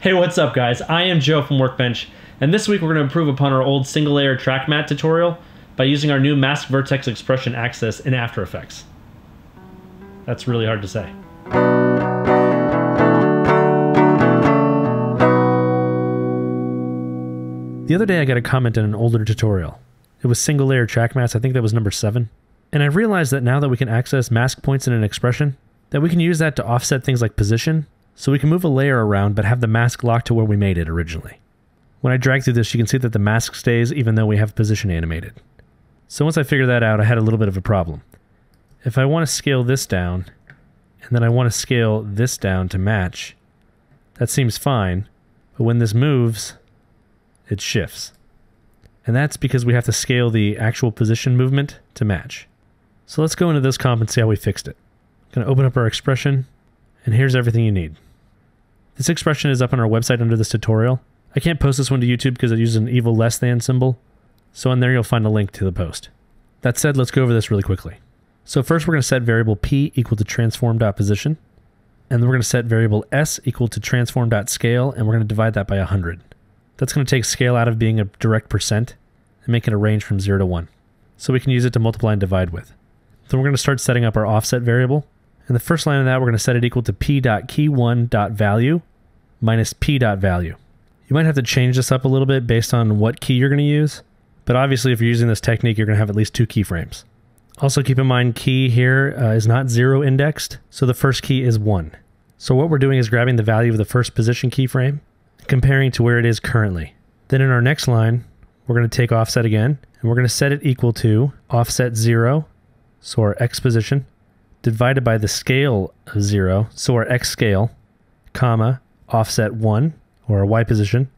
Hey, what's up guys? I am Joe from Workbench, and this week we're going to improve upon our old single layer track matte tutorial by using our new Mask Vertex Expression access in After Effects. That's really hard to say. The other day I got a comment in an older tutorial. It was single layer track mattes, I think that was number 7. And I realized that now that we can access mask points in an expression, that we can use that to offset things like position, so we can move a layer around but have the mask locked to where we made it originally. When I drag through this, you can see that the mask stays even though we have position animated. So once I figured that out, I had a little bit of a problem. If I want to scale this down, and then I want to scale this down to match, that seems fine, but when this moves, it shifts. And that's because we have to scale the actual position movement to match. So let's go into this comp and see how we fixed it. I'm going to open up our expression, and here's everything you need. This expression is up on our website under this tutorial. I can't post this one to YouTube because it uses an evil less than symbol, so in there you'll find a link to the post. That said, let's go over this really quickly. So first we're going to set variable p equal to transform.position, and then we're going to set variable s equal to transform.scale, and we're going to divide that by 100. That's going to take scale out of being a direct percent and make it a range from 0 to 1. So we can use it to multiply and divide with. Then we're going to start setting up our offset variable. In the first line of that, we're going to set it equal to p.key1.value minus p.value. You might have to change this up a little bit based on what key you're going to use, but obviously if you're using this technique, you're going to have at least two keyframes. Also keep in mind key here uh, is not zero indexed, so the first key is one. So what we're doing is grabbing the value of the first position keyframe comparing to where it is currently. Then in our next line, we're going to take offset again, and we're going to set it equal to offset 0, so our x position, divided by the scale of 0, so our x scale, comma, offset 1, or our y position,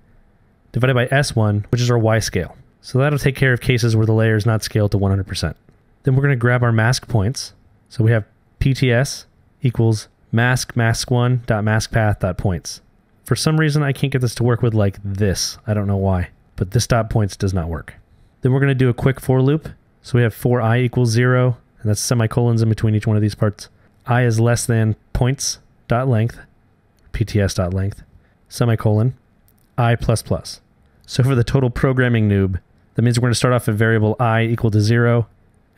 divided by s1, which is our y scale. So that'll take care of cases where the layer is not scaled to 100%. Then we're going to grab our mask points. So we have pts equals mask mask1 dot mask path dot points. For some reason, I can't get this to work with like this. I don't know why, but this dot points does not work. Then we're going to do a quick for loop. So we have for i equals 0, and that's semicolons in between each one of these parts. i is less than points dot length, pts dot length, semicolon, i plus plus. So for the total programming noob, that means we're going to start off at variable i equal to 0,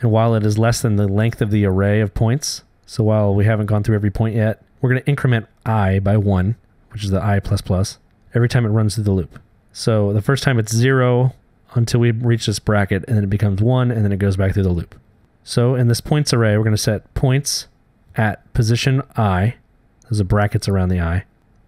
and while it is less than the length of the array of points, so while we haven't gone through every point yet, we're going to increment i by 1, which is the i++, plus, every time it runs through the loop. So the first time it's 0 until we reach this bracket, and then it becomes 1, and then it goes back through the loop. So in this points array, we're going to set points at position i, those are brackets around the i,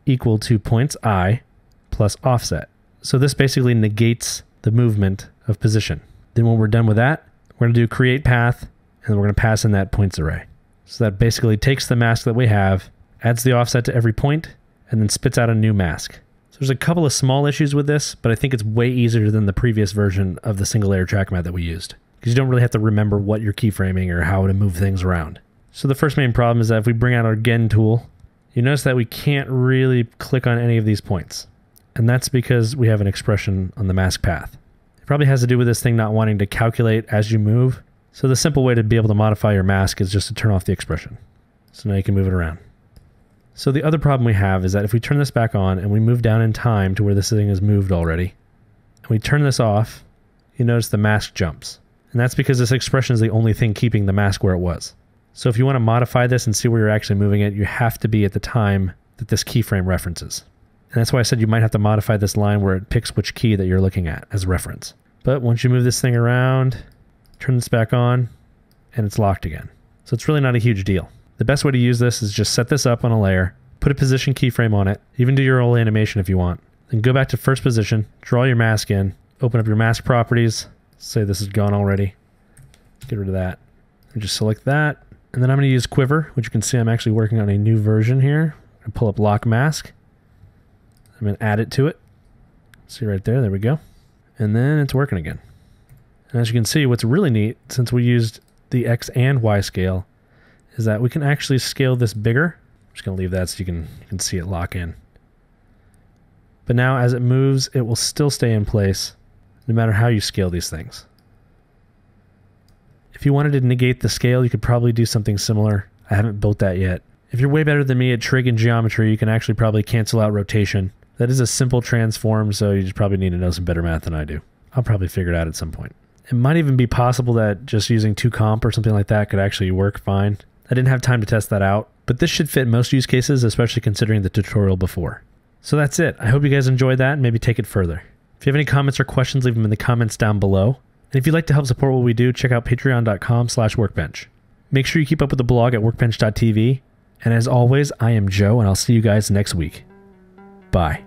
equal to points i plus offset. So this basically negates the movement of position. Then when we're done with that, we're going to do create path, and we're going to pass in that points array. So that basically takes the mask that we have, adds the offset to every point, and then spits out a new mask. So there's a couple of small issues with this, but I think it's way easier than the previous version of the single layer track matte that we used. Because you don't really have to remember what you're keyframing or how to move things around. So the first main problem is that if we bring out our Pen tool, you notice that we can't really click on any of these points. And that's because we have an expression on the mask path. It probably has to do with this thing not wanting to calculate as you move. So the simple way to be able to modify your mask is just to turn off the expression. So now you can move it around. So the other problem we have is that if we turn this back on and we move down in time to where this thing is moved already, and we turn this off, you notice the mask jumps. And that's because this expression is the only thing keeping the mask where it was. So if you want to modify this and see where you're actually moving it, you have to be at the time that this keyframe references. And that's why I said you might have to modify this line where it picks which key that you're looking at as reference. But once you move this thing around, turn this back on, and it's locked again. So it's really not a huge deal. The best way to use this is just set this up on a layer, put a position keyframe on it, even do your old animation if you want. Then go back to first position, draw your mask in, open up your mask properties, say this is gone already, get rid of that, and just select that. And then I'm going to use Quiver, which you can see I'm actually working on a new version here. I pull up lock mask. I'm going to add it to it. See right there, there we go. And then it's working again. And as you can see, what's really neat, since we used the X and Y scale, is that we can actually scale this bigger. I'm just going to leave that so you can, you can see it lock in. But now as it moves, it will still stay in place no matter how you scale these things. If you wanted to negate the scale, you could probably do something similar. I haven't built that yet. If you're way better than me at trig and geometry, you can actually probably cancel out rotation That is a simple transform, so you just probably need to know some better math than I do. I'll probably figure it out at some point. It might even be possible that just using toComp or something like that could actually work fine. I didn't have time to test that out, but this should fit most use cases, especially considering the tutorial before. So that's it. I hope you guys enjoyed that and maybe take it further. If you have any comments or questions, leave them in the comments down below. And if you'd like to help support what we do, check out patreon.com slash workbench. Make sure you keep up with the blog at workbench.tv. And as always, I am Joe, and I'll see you guys next week. Bye.